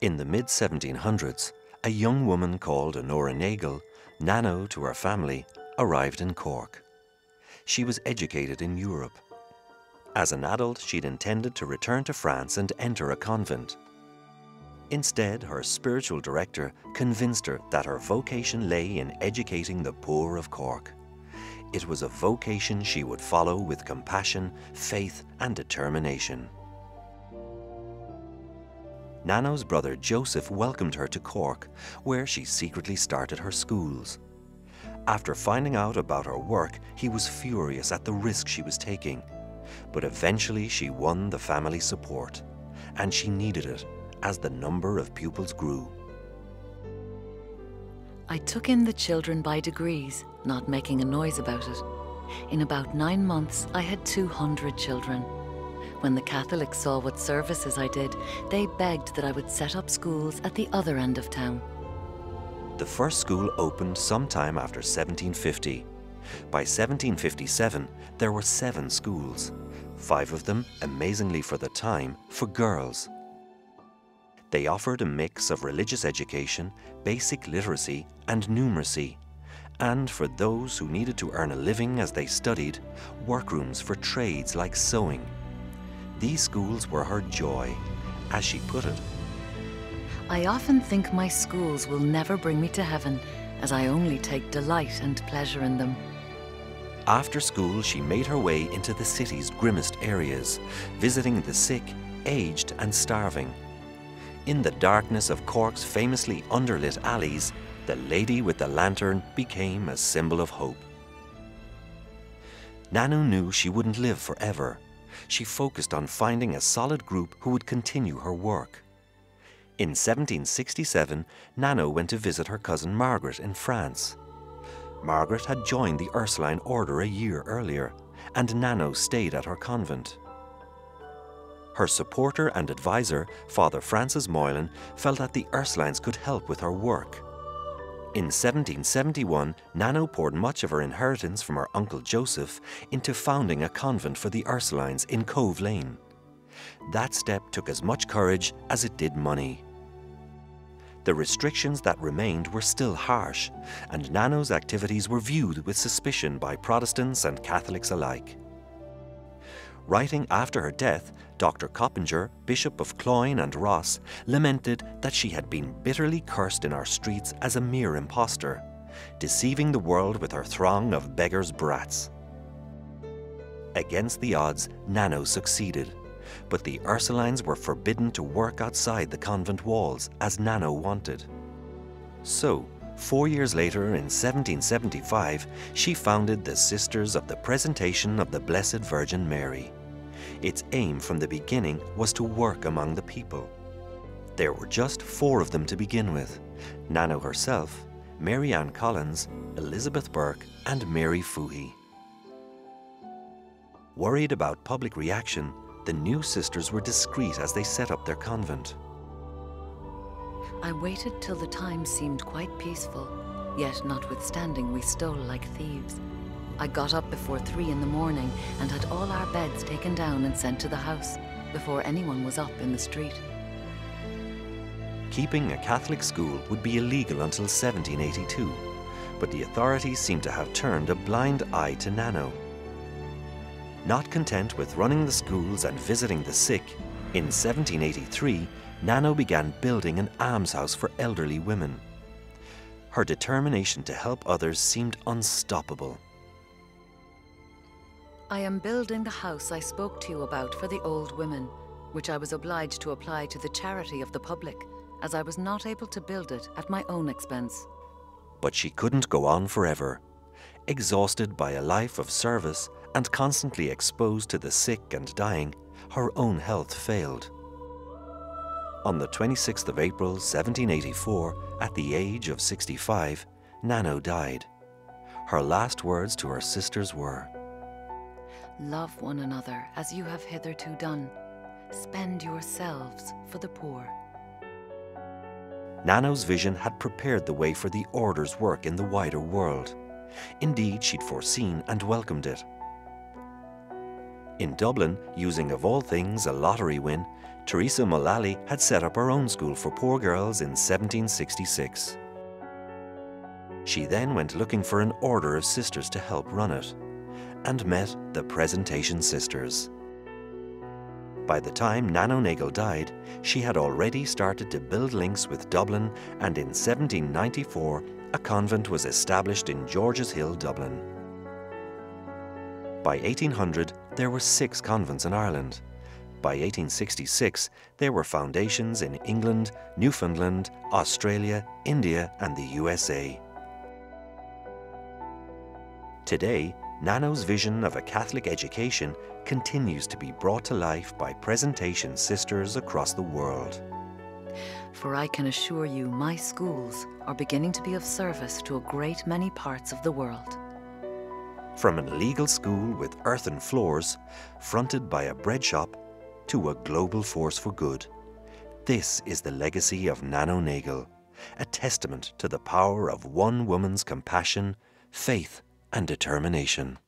In the mid 1700s, a young woman called Honora Nagle, Nano to her family, arrived in Cork. She was educated in Europe. As an adult, she'd intended to return to France and enter a convent. Instead, her spiritual director convinced her that her vocation lay in educating the poor of Cork. It was a vocation she would follow with compassion, faith, and determination. Nano's brother Joseph welcomed her to Cork, where she secretly started her schools. After finding out about her work, he was furious at the risk she was taking. But eventually she won the family support, and she needed it as the number of pupils grew. I took in the children by degrees, not making a noise about it. In about nine months, I had 200 children. When the Catholics saw what services I did, they begged that I would set up schools at the other end of town. The first school opened sometime after 1750. By 1757, there were seven schools, five of them, amazingly for the time, for girls. They offered a mix of religious education, basic literacy, and numeracy, and for those who needed to earn a living as they studied, workrooms for trades like sewing. These schools were her joy, as she put it. I often think my schools will never bring me to heaven, as I only take delight and pleasure in them. After school, she made her way into the city's grimmest areas, visiting the sick, aged, and starving. In the darkness of Cork's famously underlit alleys, the lady with the lantern became a symbol of hope. Nano knew she wouldn't live forever. She focused on finding a solid group who would continue her work. In 1767, Nano went to visit her cousin Margaret in France. Margaret had joined the Ursuline order a year earlier, and Nano stayed at her convent. Her supporter and advisor, Father Francis Moylan, felt that the Ursulines could help with her work. In 1771, Nano poured much of her inheritance from her uncle Joseph into founding a convent for the Ursulines in Cove Lane. That step took as much courage as it did money. The restrictions that remained were still harsh, and Nano's activities were viewed with suspicion by Protestants and Catholics alike. Writing after her death, Dr. Coppinger, Bishop of Cloyne and Ross, lamented that she had been bitterly cursed in our streets as a mere impostor, deceiving the world with her throng of beggars' brats. Against the odds, Nano succeeded, but the Ursulines were forbidden to work outside the convent walls as Nano wanted. So, four years later, in 1775, she founded the Sisters of the Presentation of the Blessed Virgin Mary. Its aim from the beginning was to work among the people. There were just four of them to begin with Nano herself, Mary Ann Collins, Elizabeth Burke, and Mary Fouhy. Worried about public reaction, the new sisters were discreet as they set up their convent. I waited till the time seemed quite peaceful, yet notwithstanding we stole like thieves. I got up before three in the morning and had all our beds taken down and sent to the house before anyone was up in the street. Keeping a Catholic school would be illegal until 1782, but the authorities seem to have turned a blind eye to Nano. Not content with running the schools and visiting the sick, in 1783, Nano began building an almshouse for elderly women. Her determination to help others seemed unstoppable. I am building the house I spoke to you about for the old women, which I was obliged to apply to the charity of the public, as I was not able to build it at my own expense. But she couldn't go on forever. Exhausted by a life of service and constantly exposed to the sick and dying, her own health failed. On the 26th of April 1784, at the age of 65, Nano died. Her last words to her sisters were, Love one another as you have hitherto done. Spend yourselves for the poor. Nano's vision had prepared the way for the Order's work in the wider world. Indeed, she'd foreseen and welcomed it. In Dublin, using of all things a lottery win, Teresa Mullally had set up her own school for poor girls in 1766. She then went looking for an order of sisters to help run it, and met the Presentation Sisters. By the time Nano Nagle died, she had already started to build links with Dublin, and in 1794, a convent was established in George's Hill, Dublin. By 1800, there were six convents in Ireland. By 1866, there were foundations in England, Newfoundland, Australia, India, and the USA. Today, Nano's vision of a Catholic education continues to be brought to life by presentation sisters across the world. For I can assure you, my schools are beginning to be of service to a great many parts of the world. From an illegal school with earthen floors, fronted by a bread shop, to a global force for good. This is the legacy of Nano Nagle, a testament to the power of one woman's compassion, faith, and determination.